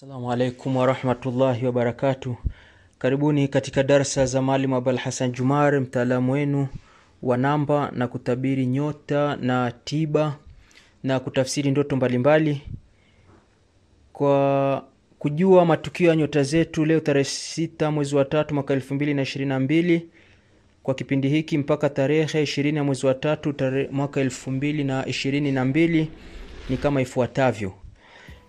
Assalamu alaikum warahmatullahi wabarakatuh. Karibuni katika darsa za Maalim Abul Hassan Jumar, mtaalamu wenu wa namba na kutabiri nyota na tiba na kutafsiri ndoto mbalimbali. Kwa kujua matukio ya nyota zetu, leo tarehe sita mwezi wa tatu mwaka elfu mbili na ishirini na mbili kwa kipindi hiki mpaka tarehe ishirini ya mwezi wa tatu mwaka elfu mbili na ishirini na mbili ni kama ifuatavyo.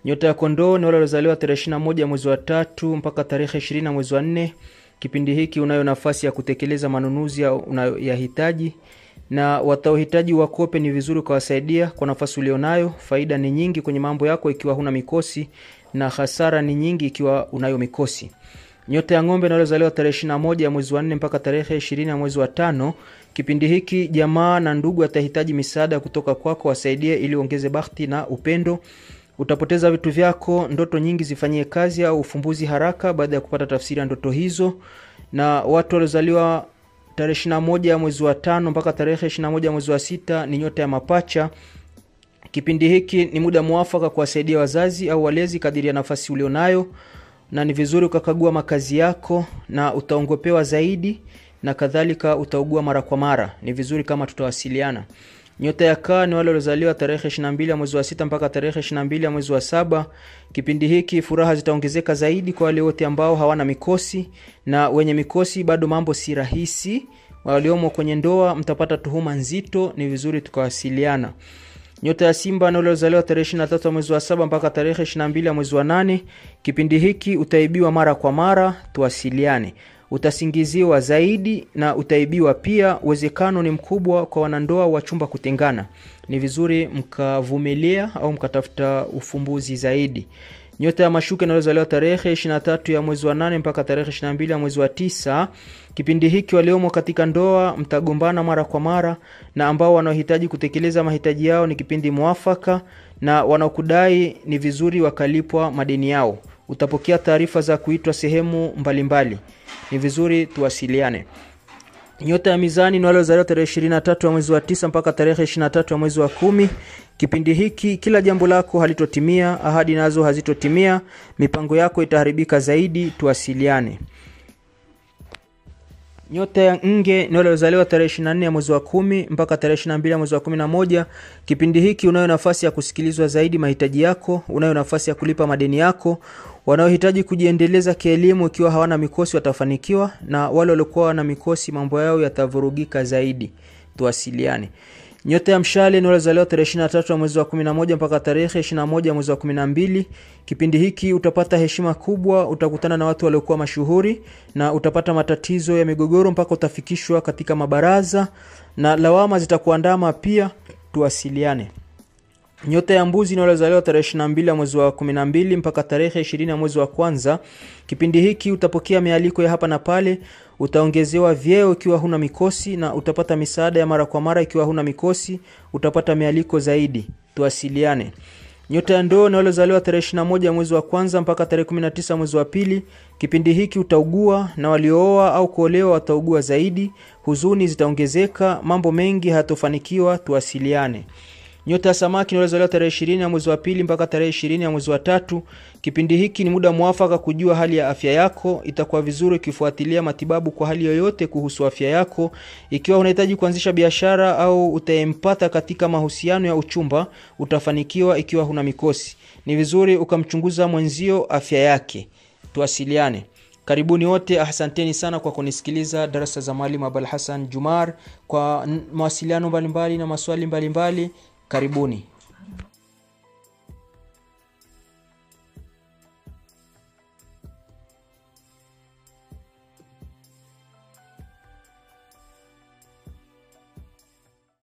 Nyota ya kondoo ni wale waliozaliwa tarehe 21 mwezi wa tatu mpaka tarehe 20 mwezi wa nne. Kipindi hiki unayo nafasi ya kutekeleza manunuzi unayoyahitaji na wataohitaji wakope, ni vizuri ukawasaidia kwa nafasi ulionayo. Faida ni nyingi kwenye mambo yako ikiwa huna mikosi, na hasara ni nyingi ikiwa unayo mikosi. Nyota ya ng'ombe inayozaliwa tarehe 21 ya mwezi wa nne mpaka tarehe 20 ya mwezi wa tano. Kipindi hiki jamaa na ndugu atahitaji misaada kutoka kwako, wasaidie ili uongeze bahati na upendo. Utapoteza vitu vyako, ndoto nyingi zifanyie kazi au ufumbuzi haraka baada ya kupata tafsiri ya ndoto hizo. Na watu waliozaliwa tarehe 21 ya mwezi wa tano mpaka tarehe 21 ya mwezi wa sita ni nyota ya mapacha. Kipindi hiki ni muda mwafaka kuwasaidia wazazi au walezi kadiri ya nafasi ulionayo, na ni vizuri ukakagua makazi yako na utaongopewa zaidi na kadhalika, utaugua mara kwa mara. Ni vizuri kama tutawasiliana. Nyota ya kaa ni wale waliozaliwa tarehe 22 ya mwezi wa sita mpaka tarehe 22 ya mwezi wa saba. Kipindi hiki furaha zitaongezeka zaidi kwa wale wote ambao hawana mikosi, na wenye mikosi bado mambo si rahisi. Waliomo kwenye ndoa mtapata tuhuma nzito, ni vizuri tukawasiliana. Nyota ya Simba ni wale waliozaliwa tarehe 23 ya mwezi wa saba mpaka tarehe 22 ya mwezi wa nane. Kipindi hiki utaibiwa mara kwa mara, tuwasiliane utasingiziwa zaidi na utaibiwa pia. Uwezekano ni mkubwa kwa wanandoa wa chumba kutengana, ni vizuri mkavumilia au mkatafuta ufumbuzi zaidi. Nyota ya mashuke inayozaliwa tarehe 23 ya mwezi wa 8 mpaka tarehe 22 ya mwezi wa 9. Kipindi hiki waliomo katika ndoa mtagombana mara kwa mara, na ambao wanaohitaji kutekeleza mahitaji yao ni kipindi mwafaka, na wanaokudai ni vizuri wakalipwa madeni yao. Utapokea taarifa za kuitwa sehemu mbalimbali, mbali. ni vizuri tuwasiliane. Nyota ya mizani waliozaliwa tarehe 23 ya mwezi wa tisa mpaka tarehe 23 ya mwezi wa kumi. Kipindi hiki kila jambo lako halitotimia, ahadi nazo hazitotimia, mipango yako itaharibika zaidi, tuwasiliane. Nyota ya nge ni wale waliozaliwa tarehe 24 ya mwezi wa kumi mpaka tarehe 22 ya mwezi wa kumi na moja. Kipindi hiki unayo nafasi ya kusikilizwa zaidi mahitaji yako, unayo nafasi ya kulipa madeni yako. Wanaohitaji kujiendeleza kielimu ikiwa hawana mikosi watafanikiwa, na wale waliokuwa na mikosi mambo yao yatavurugika zaidi, tuwasiliane. Nyota ya mshale ni waliozaliwa tarehe 23 ya mwezi wa 11 mpaka tarehe 21 ya mwezi wa 12. Kipindi hiki utapata heshima kubwa, utakutana na watu waliokuwa mashuhuri na utapata matatizo ya migogoro mpaka utafikishwa katika mabaraza na lawama zitakuandama pia, tuwasiliane. Nyota ya mbuzi inayozaliwa tarehe 22 ya mwezi wa 12 mpaka tarehe 20 ya mwezi wa kwanza. Kipindi hiki utapokea mialiko ya hapa na pale, utaongezewa vyeo ikiwa huna mikosi, na utapata misaada ya mara kwa mara ikiwa huna mikosi, utapata mialiko zaidi, tuwasiliane. Nyota ya ndoo inayozaliwa tarehe 21 ya mwezi wa kwanza mpaka tarehe 19 mwezi wa pili. Kipindi hiki utaugua na waliooa au kuolewa wataugua zaidi, huzuni zitaongezeka, mambo mengi hayatofanikiwa, tuwasiliane. Nyota ya samaki inayozaliwa tarehe ishirini ya mwezi wa pili mpaka tarehe ishirini ya mwezi wa tatu. Kipindi hiki ni muda mwafaka kujua hali ya afya yako. Itakuwa vizuri ukifuatilia matibabu kwa hali yoyote kuhusu afya yako. Ikiwa unahitaji kuanzisha biashara au utayempata katika mahusiano ya uchumba, utafanikiwa ikiwa huna mikosi. Ni vizuri ukamchunguza mwenzio afya yake. Tuwasiliane. Karibuni wote, asanteni sana kwa kunisikiliza darasa za Mwalimu Abul Hassan Jumar. Kwa mawasiliano mbalimbali na maswali mbalimbali Karibuni.